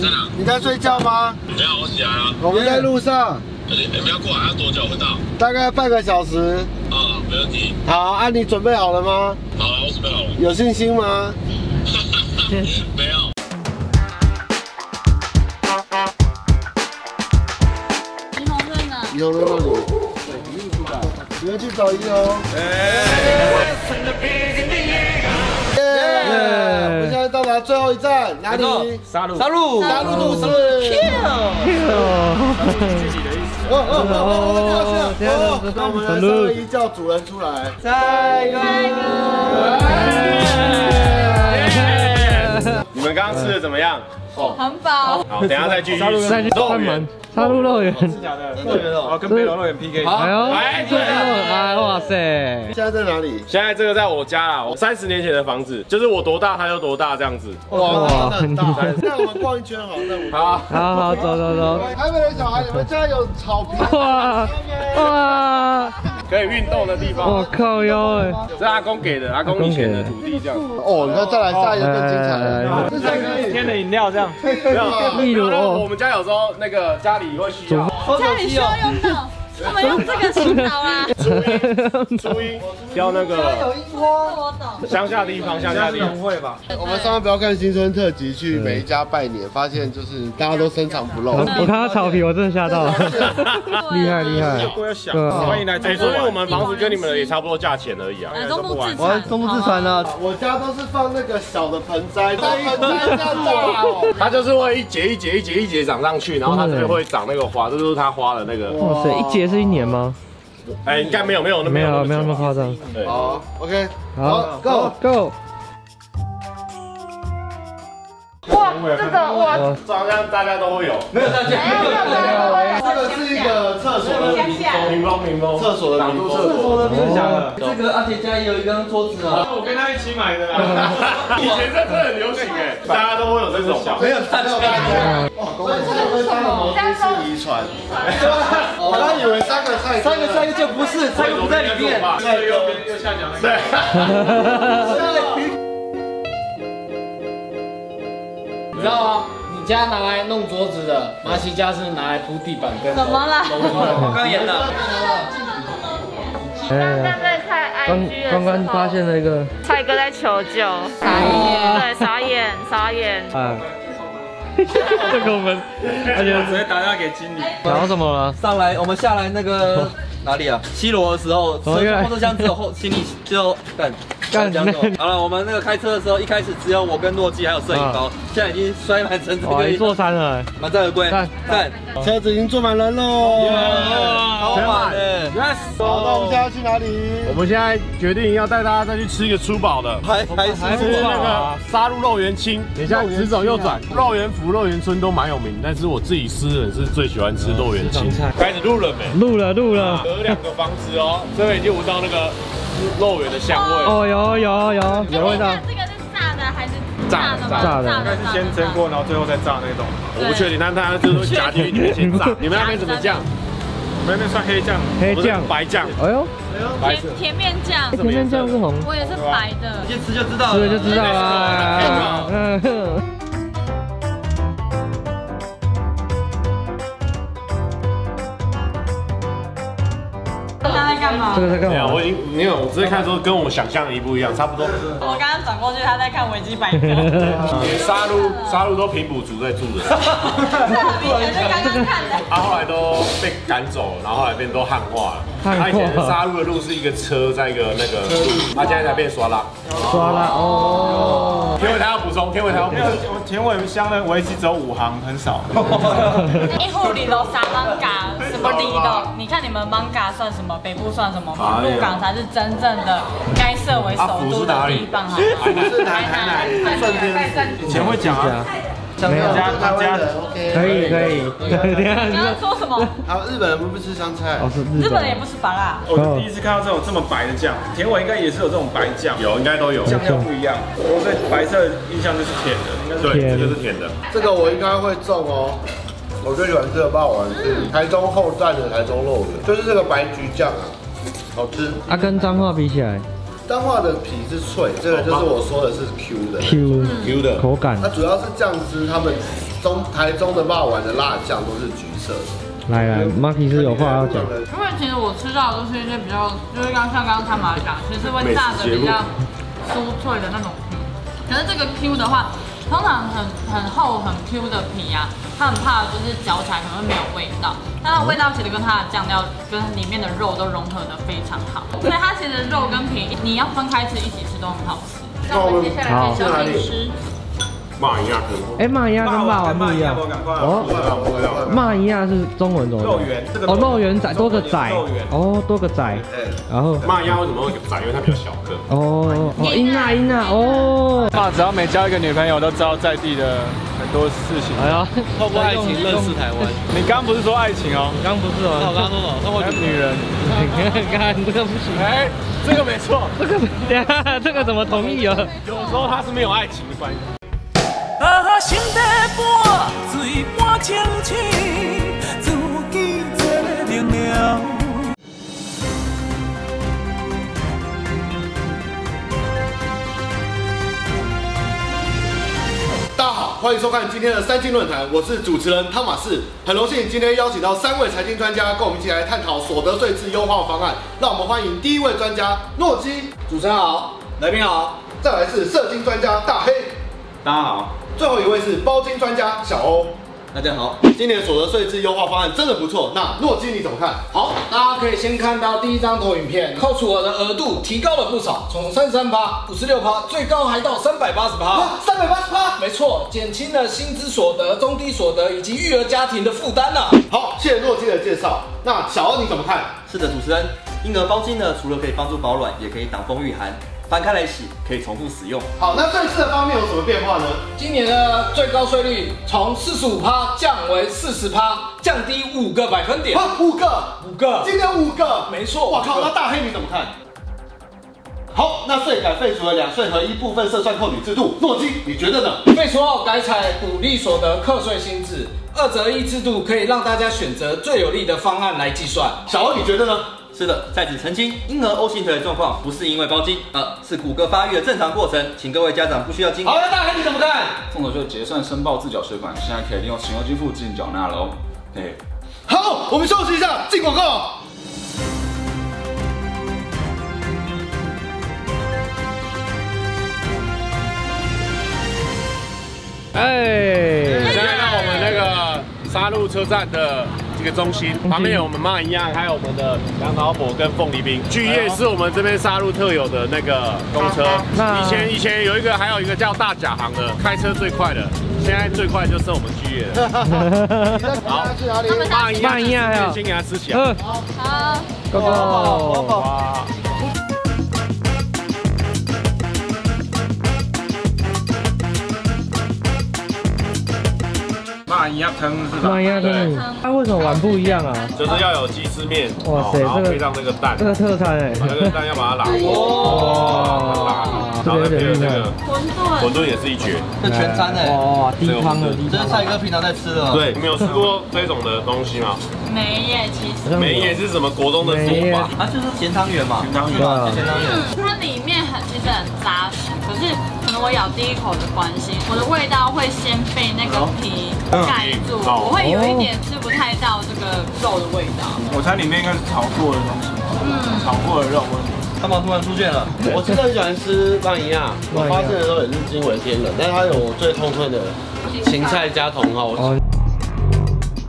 在哪？你在睡觉吗？没有，我起来了。我们在路上，你你们要过来要多久会到？大概半个小时。啊，没问题。好，啊，你准备好了吗？好了，我准备好了。有信心吗？没有。霓虹在哪？以后在那里。你们去找一哦。耶！我们现在到达最后一站，哪里？杀戮杀戮，杀戮都市。哦哦哦哦！掉下哦，那我们来三二一叫主人出来。再一个，你们刚刚吃的怎么样？很饱。好，等下再继续吃再去肉圆关门。，杀戮乐园。假的，乐园哦，跟北楼肉圆 PK。好哎呦，来这个哎，哇塞！现在在哪里？现在这个在我家啦，我三十年前的房子，就是我多大它就多大这样子。哇，很大。那我们逛一圈好，那我们。好，好好走走走。台北的小孩，你们家有草坪？哇哇！可以运动的地方我方，靠哟哎！这是阿公给的，阿公以前的土地这样。哦，你看再来下一个更精彩了。这才可以。天的饮料这样，没有，例如我哦，们家有时候那个家里会需要。家里需要用到，我们用这个洗澡啊。初一挑那个。乡下地方，乡下地方。会吧？我们上次不要看新春特辑，去每一家拜年，发现就是大家都深藏不露。我看到草皮，我真的吓到了，厉害厉害！欢迎来，所以我们房子跟你们的也差不多价钱而已啊。中部自我产，中部自传啊，我家都是放那个小的盆栽，盆栽。它就是会一节一节一节一节长上去，然后它这边会长那个花，这就是它花的那个。哇塞，一节是一年吗？哎，应该没有没有那没有没有那么夸张。对，好，OK，好，Go。，Go！哇，这个哇，这好像大家都会有。没有没有这个是一个厕所的屏风，屏风屏风，厕所的屏风。厕所的假的？这个阿姐家也有一张桌子啊，我跟他一起买的啦。以前这真的很流行哎，大家都会有这种吧？没有大家。所以这个会三个模式是遗传。我刚以为三个菜，三个下一个就不是，三个不在里面。这个右边右下角那个。对。你知道吗？你家拿来弄桌子的，马西家是拿来铺地板跟怎么了？我刚演的。哎，在菜 IG 刚的刚刚发现了一个蔡哥在求救，傻眼，对，傻眼，傻眼。啊，这个我们，而且直接打电话给经理。讲到什么了？上来，我们下来那个哪里啊？西罗的时候，所以后车厢只有后行李就干干好了，我们那个开车的时候，一开始只有我跟诺基还有摄影包，现在已经摔满成这哇，一个座山了，满载而归。看，看，车子已经坐满人喽。好满的，好，那我们现在要去哪里？我们现在决定要带大家再去吃一个粗饱的，还还吃是那个杀入肉圆青。等一下直走右转，肉圆福、肉圆村都蛮有名，但是我自己私人是最喜欢吃肉圆青。开始录了没？录了录了，隔两个房子哦，这边已经闻到那个肉圆的香味。哦有有有有味道，这个是炸的还是炸的？炸的应该是，先蒸过，然后最后再炸那种。我不确定，但它就是夹进去先炸。你们那边怎么酱？我们那边算黑酱，黑酱白酱，哎呦，甜。甜面酱，甜面酱是红，我也是白的。一吃就知道了。这个就知道啦。嗯干嘛这？个在干没有，嘛我？已经没有，我直接看说跟我想象的一不一样，差不多。我刚刚转过去，他在看维基百科。沙鹿沙鹿都平埔族在住的，这很明显是刚刚看的。他后来都被赶走，然后后来变都汉化了。汉化他以前沙鹿的路是一个车在一个那个路，他 现在才变刷拉。刷拉哦，天伟他要补充，天伟他要补充。我田尾乡的维基只有五行，很少。一户里头啥 manga，什么里的？你看你们 manga 算什么？北部算什么？鹿港才是真正的该设为首都的地方，好吗？是台台南顺天以前会讲啊，没有，家台湾人，OK。可以可以，你刚刚说，什么？还有日本人不吃香菜日本，人也不吃麻辣。我第一次看到这种这么白的酱，甜尾应该也是有这种白酱，有，应该都有。酱料不一样。我对白色印象就是甜的，应该是对，这个是甜的。这个我应该会中哦。我最喜欢吃的霸王是台中后站的台中肉圆，就是这个白菊酱啊，好吃。啊，跟彰化比起来彰化的皮是脆，这个就是我说的是 Q 的。，Q Q 的，口感它主要是酱汁，他们中台中的霸丸的辣酱都是橘色的。来来，Marky 是有话要讲。因为其实我吃到的都是一些比较，就是刚像刚刚他妈讲，其实会炸的比较酥脆的那种皮。可是这个 Q 的话，通常很很厚很 Q 的皮啊，它很怕就是嚼起来可能会没有味道。但它味道其实跟它的酱料跟里面的肉都融合的非常好，所以它其实肉跟皮你要分开吃一起吃都很好吃。那我们接下来给小金吃。骂一样可能。哎，骂一样跟骂完不一样。哦，骂一样是中文怎么？肉圆，这个哦，肉圆仔多个仔，哦，多个仔。然后骂一样为什么会有仔？因为它比较小个。哦哦，英娜英娜哦。爸只要每交一个女朋友，都知道在地的很多事情。哎呀，透过爱情认识台湾。你刚不是说爱情哦？你刚不是哦？我刚刚说什么？透过女人。你看这个不行。哎，这个没错。这个，这个怎么同意啊？有时候它是没有爱情的关系。清醒，自己了。大家好，欢迎收看今天的三金论坛，我是主持人汤马士，很荣幸今天邀请到三位财经专家，跟我们一起来探讨所得税制优化方案。让我们欢迎第一位专家诺基，主持人好，来宾好，再来是社经专家大黑，大家好。最后一位是包金专家小欧，大家好。今年所得税制优化方案真的不错，那诺基你怎么看？好，大家可以先看到第一张投影片，扣除额的额度提高了不少，从三十三趴、五十六趴，最高还到三百八十趴。三百八十趴，没错，减轻了薪资所得、中低所得以及育儿家庭的负担呢。好，谢谢诺基的介绍。那小欧你怎么看？是的，主持人，婴儿包金呢，除了可以帮助保暖，也可以挡风御寒。翻开来洗，可以重复使用。好，那这次的方面有什么变化呢？今年的最高税率从四十五趴降为四十趴，降低五个百分点。啊，五个，五个，今年五个，没错。我靠，那大黑你怎么看？好，那税改废除了两税合一部分涉算扣抵制度，诺基你觉得呢？废除后改采鼓励所得课税新制，二择一制度可以让大家选择最有利的方案来计算。小欧你觉得呢？是的，在此澄清，婴儿 O 型腿的状况不是因为包茎，呃，是骨骼发育的正常过程，请各位家长不需要惊。好，了大黑你怎么看？众所周结算申报自缴税款，现在可以利用行动支付进行缴纳喽。哎，好，我们休息一下，进广告。哎，现在到我们那个沙鹿车站的。一个中心旁边有我们妈一样，还有我们的杨桃果跟凤梨冰。巨业是我们这边沙鹿特有的那个公车。以前以前有一个，还有一个叫大甲行的，开车最快的。现在最快就剩我们巨业了。好，妈一样，先给它吃起来。好，好，哥哥，哇。麻鸭汤是吧？麻鸭汤，它为什么碗不一样啊？就是要有鸡丝面，哇塞，这个配上这个蛋，这个特产哎，那个蛋要把它拉 哇，拉，然后配有这个馄饨，馄饨也是一绝，这全餐哎，哇，低汤的，这是蔡哥平常在吃的，对，你们有吃过这种的东西吗？没耶，其实。没耶是什么国中的做法？它就是咸汤圆嘛，咸汤圆，咸汤圆，它里面很其实很扎实，可是我咬第一口的关系，我的味道会先被那个皮盖住，我会有一点吃不太到这个肉的味道。我猜里面应该是炒过的东西，嗯，炒过的肉。他们突然出现了，我真的很喜欢吃万一啊，我发现的时候也是惊为天人，但是它有我最痛恨的芹菜加茼蒿。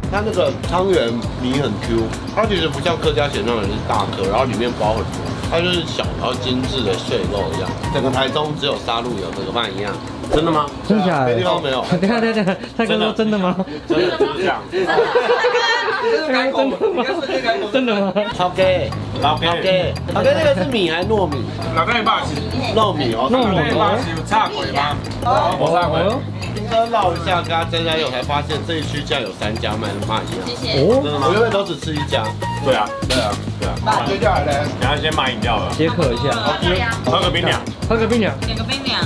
它那个汤圆米很 Q，它其实不像客家咸汤圆是大颗，然后里面包很多，它就是小然后精致的碎肉一样。整个台中只有沙鹿有这个饭一样，真的吗？真的假的？别地方没有。等下等下，蔡哥说真的吗？真的就是这样。真的吗？真的吗？超 K，老 K，老 K 那个是米还是糯米？老 K 爸是糯米哦，糯米爸是有差鬼吗？我差鬼。听哥绕一下，跟他加加油，才发现这一区竟然有三家卖的蚂蚁啊！谢谢。哦，我原本都只吃一家。对啊，对啊，对啊。那接下来呢？等下先买饮料了，解渴一下。喝个冰凉，喝个冰凉，点个冰凉。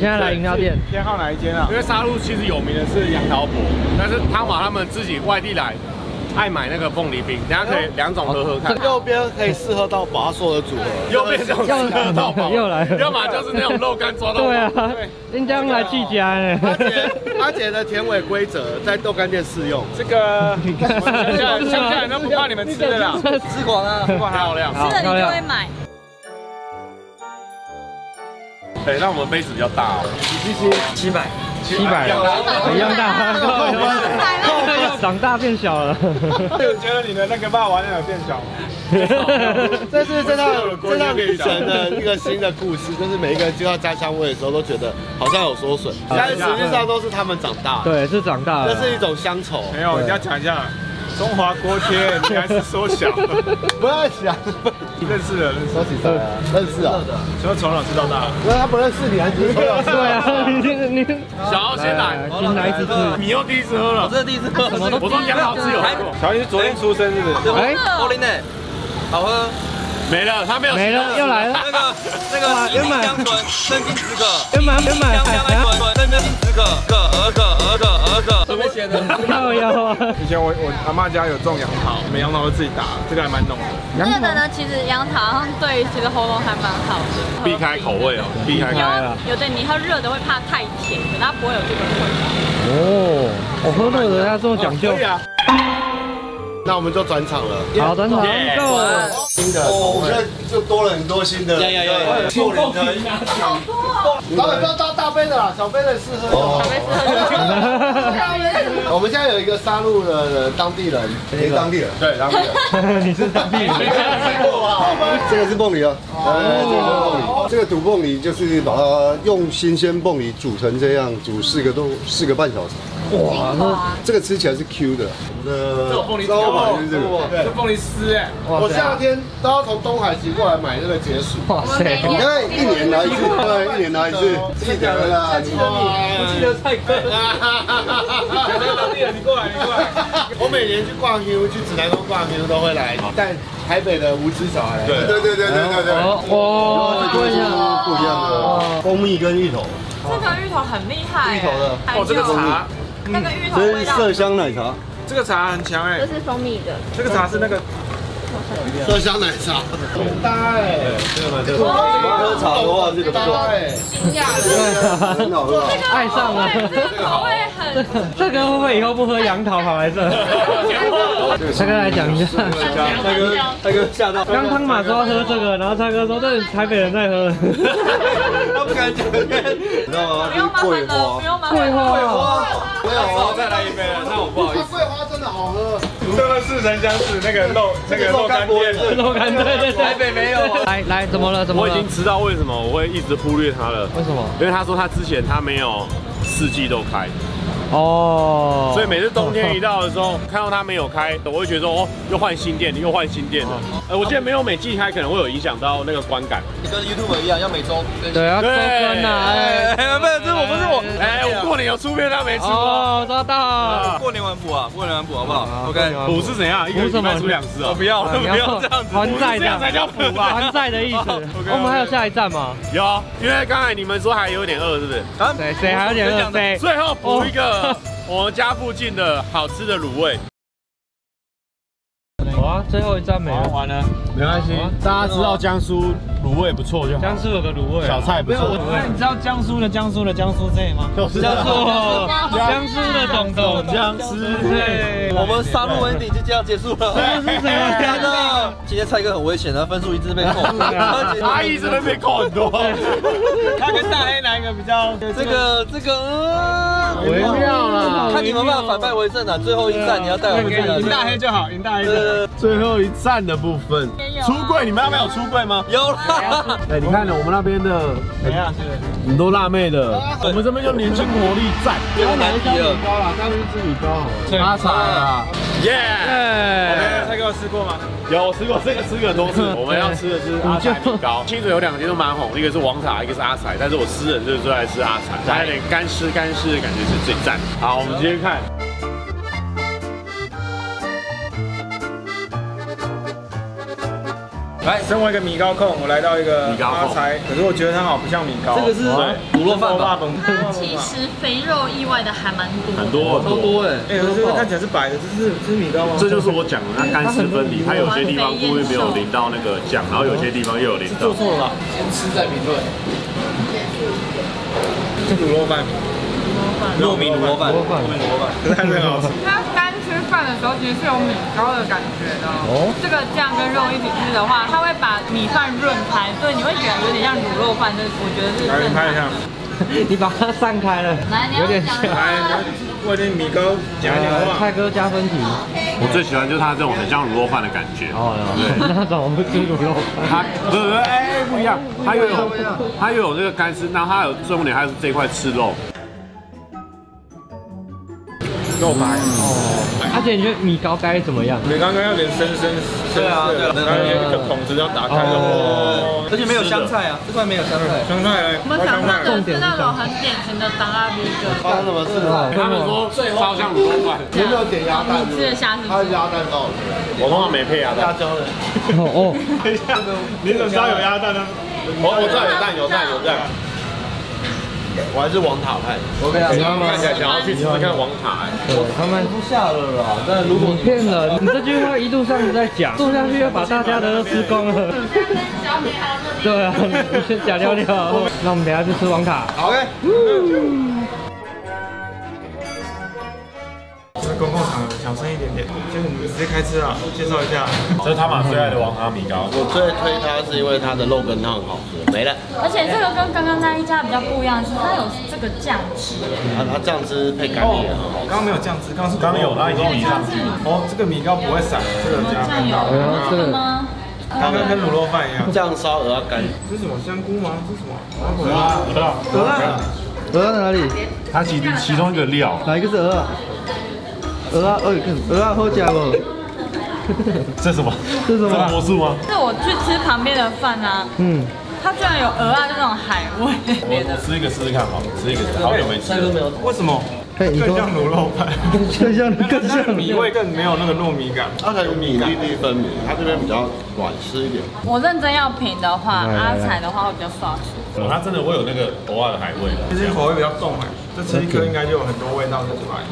现在来饮料店，偏好哪一间啊？因为沙鹿其实有名的是杨桃果，但是汤马他们自己外地来。爱买那个凤梨冰，等下可以两种喝喝看。右边可以适合到宝硕的组合，右边这种适合到饱，又来了。要么就是那种肉干抓到饱。对啊，人家来季家呢。阿姐，阿姐的甜尾规则在豆干店适用。这个乡下乡下人都不怕你们吃的啦，吃光了，吃光漂亮。吃了你就会买。对，那我们杯子比较大哦，七百，七百，一样大，长大变小了。我觉得你的那个霸王有变小。这是这趟这趟旅程的一个新的故事，就是每一个人接到家乡味的时候，都觉得好像有缩水，但实际上都是他们长大。对，是长大了。这是一种乡愁。没有，你要讲一下。中华锅贴，你还是缩小，不要想，认识了，认识，说起来啊，认识啊，所以从小吃到大，因为他不认识你，还只是从小吃啊，你你小豪先来，先来一次，你又第一次喝了，我这第一次喝，什么都，我说杨老师有喝过，小豪是昨天出生是不是？哎，柏林呢？好喝。没了，他没有，没了，又来了。那个那个原满香醇，生津止渴，原满原满，香香来醇，生津止渴，渴儿渴儿渴儿渴。上面写的。要要。以前我我阿妈家有种杨桃，没杨桃都自己打，这个还蛮浓的。这个的呢，其实杨桃对其实喉咙还蛮好的，避开口味哦，避开开了。有的你喝热的会怕太甜，它不会有这个味道。哦，我喝热的要这么讲究。那我们就转场了。好，转场，Go。新的，我现在就多了很多新的。有有有！过年的，好多哦。老板不要搭大杯的啦，小杯的适合。小杯适合。我们现在有一个杀戮的当地人，你是当地人？对，当地人。你是当地人？这个是凤梨啊，哎，这个是凤梨。这个土凤梨就是把它用新鲜凤梨煮成这样，煮四个多四个半小时。哇，那这个吃起来是 Q 的。我们的凤梨招牌就是这个，对，凤梨丝哎。我夏天都要从东海骑过来买这个解暑。哇塞，你看一年来一次，对，一年来一次，记得啦，记得你，不记得蔡哥。当地人，你过来，你过来。我每年去逛 Q，去指南宫逛 Q 都会来但台北的无知小孩。对对对对对对对。哦，不一样，不一样的。蜂蜜跟芋头。这个芋头很厉害。芋头的，哦，这个茶，那个芋头这是麝香奶茶。这个茶很强哎。这是蜂蜜的。这个茶是那个。麝香奶茶，很搭哎，这个这个，喝茶的话这个不错哎，惊讶的，很好喝，爱上了，这个口味很，这个会不会以后不喝杨桃跑来这？蔡哥来讲一下，蔡哥，蔡哥吓到，刚汤马说要喝这个，然后蔡哥说这是台北人在喝，他不敢讲，你知道吗？不用麻烦了，不用麻烦，桂花，没有，再来一杯了，那我不好意似曾相识，那个肉，那个肉干店，肉干对对，台北没有，来来，怎么了？怎么了？我已经知道为什么我会一直忽略他了，为什么？因为他说他之前他没有四季都开。哦，所以每次冬天一到的时候，看到它没有开，我会觉得说哦，又换新店，又换新店了。哎，我记得没有每季开，可能会有影响到那个观感。跟 YouTube 一样，要每周对啊，周更啊，哎，不是，这我不是我，哎，我过年有出片，他没出。哦，抓到。过年完补啊，过年完补好不好？OK，补是怎样？一个礼拜出两次啊？不要，不要这样子，还债这样才叫补吧？还债的意思。我们还有下一站吗？有，因为刚才你们说还有点饿，是不是？啊，谁谁还有点饿？谁？最后补一个。我们家附近的好吃的卤味。好啊，最后一站没了，完了，没关系。大家知道江苏卤味不错就好。江苏有个卤味，小菜不错。那你知道江苏的江苏的江苏菜吗？就是江苏，江苏的董董江苏菜。我们杀戮文鼎就这样结束了。这是谁啊？天哪！今天蔡哥很危险啊，分数一直被扣。阿姨这边被扣很多。他跟大黑哪一个比较？这个这个微妙了。看你们办法反败为胜啊！最后一站你要带我们去赢大黑就好，赢大黑。最后一站的部分，出柜，你们那边有出柜吗？有啦。哎，你看我们那边的，怎样？很多辣妹的，我们这边就年轻活力赞。有难题了。高了，当然是米高。阿彩啊，耶！蔡哥有吃过吗？有，我吃过，这个吃过多次。我们要吃的是阿彩米糕。清水有两间都蛮红，一个是王茶，一个是阿彩。但是我私人就是最爱吃阿彩，它有点干湿干湿的感觉是最赞。好，我们接着看。来，身为一个米糕控，我来到一个米糕控阿财，可是我觉得它好不像米糕。这个是卤肉饭吧？它其实肥肉意外的还蛮多，很多很多。哎，哎，这个看起来是白的，这是这是米糕吗？这就是我讲的，它干湿分离，它有些地方故意没有淋到那个酱，然后有些地方又有淋到。做错了吧？先吃再评论。这卤肉饭，糯米卤肉饭，糯米卤肉饭，可是还是很好吃。饭的时候其实是有米糕的感觉的。哦，这个酱跟肉一起吃的话，它会把米饭润开，所以你会觉得有点像卤肉饭，就是我觉得是正拍一下。你把它散开了，来，你要讲来，为了米糕加一点话。蔡哥加分题。我最喜欢就是它这种很像卤肉饭的感觉。哦，对，那种不吃卤肉饭。它不不哎不一样，它又有 它又有这个干丝，然后它有重点还是这块吃肉。肉白哦，而且你觉得米糕该怎么样？米糕该要点深深对啊对啊，然后有一个筒子这样打开的哦，而且没有香菜啊，这块没有香菜。香菜，我们想象的是那种很典型的当阿 B 哥。发生什么事了？他们说超像卤肉饭，有没有点鸭蛋？你吃的虾是？他的鸭蛋到了。我通常没配鸭蛋。辣椒的。哦哦，你怎么知道有鸭蛋呢？我我知道有蛋有蛋有蛋。我还是王塔派。OK 啊，看起来想要去吃吃看王塔对。他们不下了啦，但如果你骗人，你这句话一路上都在讲，做下去要把大家的都吃光了。对啊，你先假掉掉，那我们等下去吃王塔。OK。公小声一点点，就你们直接开吃啊，介绍一下。这是他玛最爱的王哈米糕。我最推它是因为它的肉羹汤很好喝，没了。而且这个跟刚刚那一家比较不一样，是它有这个酱汁。它它酱汁配干米也很好。刚刚没有酱汁，刚刚是刚刚有，它已经米上去。哦，这个米糕不会散，这个加酱油这个吗？刚刚跟卤肉饭一样。酱烧鹅肝。这是什么香菇吗？这是什么？鹅啊，鹅啊，鹅啊，鹅在哪里？它其其中一个料。哪一个是鹅啊？鹅啊，鹅鹅啊，好假哦？这什么？这什么？这魔术吗？是我去吃旁边的饭啊，嗯，它居然有鹅啊，就那种海味。我吃一个试试看好了，吃一个，好久没吃了。为什么？更像卤肉饭，更像 更像米味更没有那个糯米感，它才有米粒粒分明，它这边比较软湿一点。我认真要品的话，阿彩的话会比较爽。它真的会有那个偶尔的海味，其实口味比较重哎，这吃一颗应该就有很多味道在出来。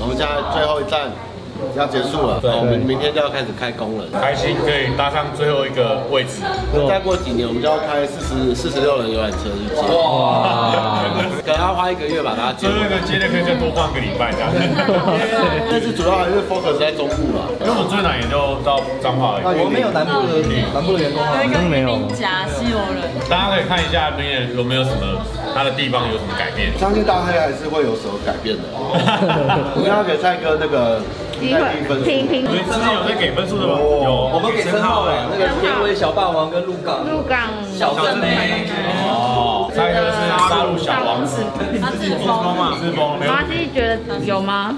我们现在最后一站。要结束了，对，我们明天就要开始开工了。开心可以搭上最后一个位置。再过几年我们就要开四十四十六人游览车去接。哇！可能要花一个月把它接。那个接的可以再多放个礼拜这样。但是主要还是 focus 在中部了，因为我最南也就到彰化而已。我没有南部的南部的员工啊，有一个没有。甲西罗人。大家可以看一下明年有没有什么他的地方有什么改变。相信大黑还是会有所改变的。我们要给蔡哥那个。评评，你之前有在给分数的吗？有，我们给称号了，那个天威小霸王跟鹿港，鹿港。小正妹，哦，蔡哥是杀戮小王。子，他自封嘛，自封。马西觉得有吗？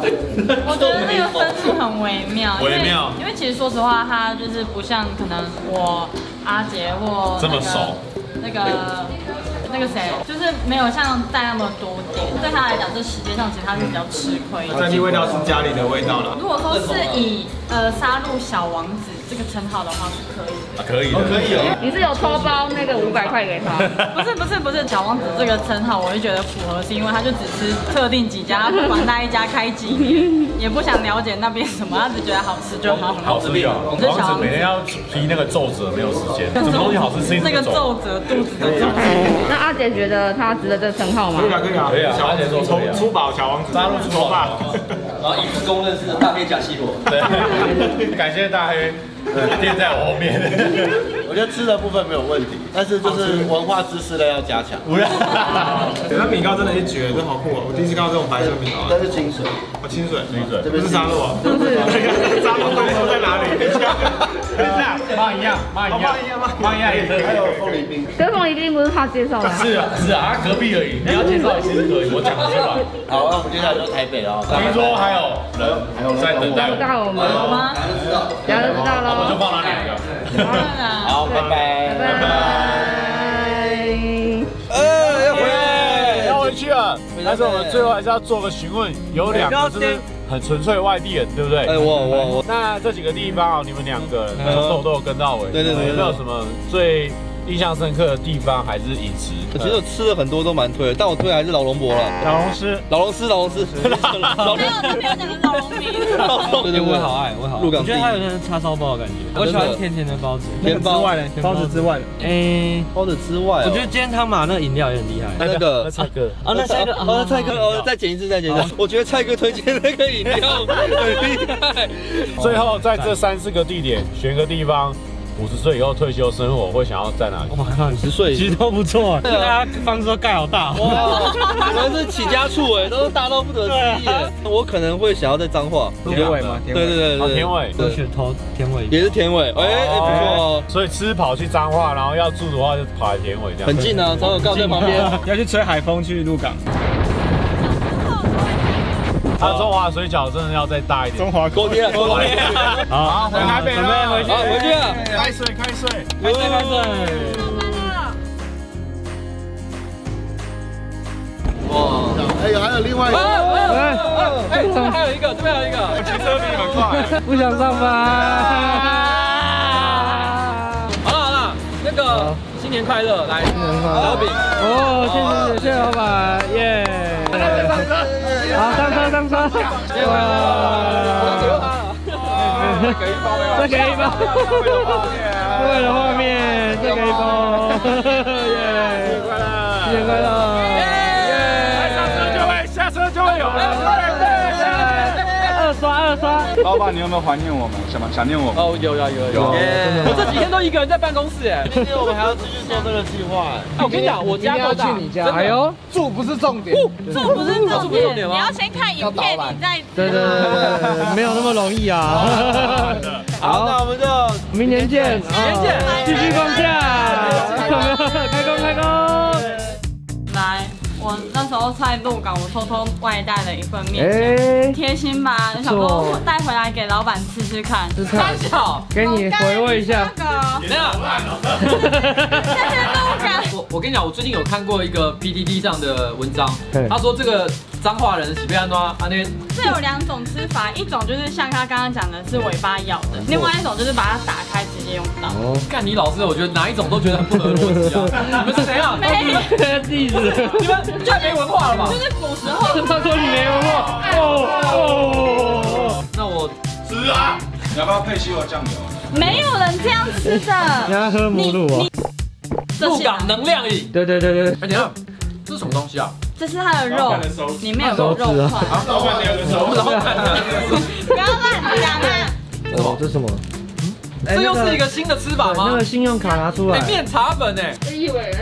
我觉得那个分数很微妙，微妙，因为其实说实话，他就是不像可能我阿杰或这么熟，那个。那个谁，就是没有像带那么多点，对他来讲，这时间上其实他是比较吃亏。在地味道是家里的味道了。如果说是以呃杀戮小王子这个称号的话，是可以的。可以，可以哦。你是有偷包那个 五百块给他？不是不是不是，小王子这个称号，我就觉得符合，是因为他就只吃特定几家，不管那一家开几年，也不想了解那边什么，他只觉得好吃就好。好吃的，王子每天要批那个奏折，没有时间。什么东西好吃，吃那个奏折，肚子的奏。那阿姐觉得他值得这称号吗？可以啊，可以啊，可以啊。小王子说出出宝小王子，杀戮出霸，然后一次公认是大黑假西罗。对，感谢大黑。垫在我后面，觉得吃的部分没有问题，但是就是文化知识类要加强。不要，那米糕真的一绝，真好酷哦！我第一次看到这种白色米糕，这是清水，哦清水，清水，这边是沙漏啊，不是，沙洛分数在哪里？等一下，妈一样，妈一样，妈一样也可以，还有凤梨冰，这凤梨冰不是他介绍的，是啊是啊，他隔壁而已，你要介绍其实可以，我讲得出来。好，那我们接下来就台北了，听说还有人还有在等待。我们，有吗？等下就知道了，我们就放那两个。好，拜拜，拜拜。哎，要回来，要回去了。但是我们最后还是要做个询问，有两个是很纯粹外地人，对不对？哎，我我我，那这几个地方啊，你们两个人从头都有跟到尾，对对对，有没有什么最印象深刻的地方，还是饮食？其实我吃了很多都蛮推的，但我推还是老龙博了。老龙师，老龙师，老龙师，老没有，他没有讲老龙迷。对对，我好爱，我好。鹿港我觉得它有那叉烧包的感觉，我喜欢甜甜的包子。甜包之外呢？包子之外的，哎，包子之外，我觉得今天汤马那个饮料也很厉害。那个蔡哥，啊，那蔡哥，哦，蔡哥，哦，再剪一次，再剪一次。我觉得蔡哥推荐那个饮料很厉害。最后在这三四个地点选个地方。五十岁以后退休生活会想要在哪里？我靠，五十岁其实都不错，大家房子都盖好大。哇，你们是起家处哎，都是大到不得了。我可能会想要在彰化田尾嘛，对对对对，田尾，都选投田尾，也是田尾，哎，不错。所以吃跑去彰化，然后要住的话就跑来田尾这样。很近啊，彰化高在旁边。要去吹海风去鹿港。他中华水饺真的要再大一点。中华锅贴，锅贴。好，回台北准备回去，回去水，开水，开水，开水。哇，哎，还有另外一个。哎，这边还有一个，这边还有一个。我骑车比你们快。不想上班。好了好了，那个新年快乐，来，新年快乐。小饼。哦，谢谢谢谢老板，耶。好，上车上车，哇！再给一包，再给一包，为了画面，再给一包，耶！新年快乐，新年快乐，耶！上车就会，下车就会有了。二刷二刷，老板，你有没有怀念我们？什么想念我们？哦，有有有有。我这几天都一个人在办公室哎。今天我们还要继续做这个计划。哎，我跟你讲，我家要去你家。哎呦，住不是重点，住不是重点，你要先看影片，你再。对对对，没有那么容易啊。好，那我们就明年见，明年见，继续放假，开工开工。来。我那时候在鹿港，我偷偷外带了一份面，贴心吧？想说带回来给老板吃吃看，三小给你回味一下。那个。谢谢 鹿港。我我跟你讲，我最近有看过一个 PDD 上的文章，他说这个彰化人喜贝安诺啊那这有两种吃法，一种就是像他刚刚讲的是尾巴咬的，另外一种就是把它打开直接用刀。看你老师，我觉得哪一种都觉得很不合逻辑啊！你们是怎样？没弟子，你们太没文化了吧？就是古时候，他说你没文化。哦哦。那我吃啊！你要不要配西瓜酱油？没有人这样吃的。你要喝母乳哦。鹿港能量饮。对对对对。哎，你看，这是什么东西啊？这是它的肉，里面有肉块。老板，你有个手，老板，不要乱讲啊！哦，这是什么？这又是一个新的吃法吗？那个信用卡拿出来。面茶粉哎。我以为。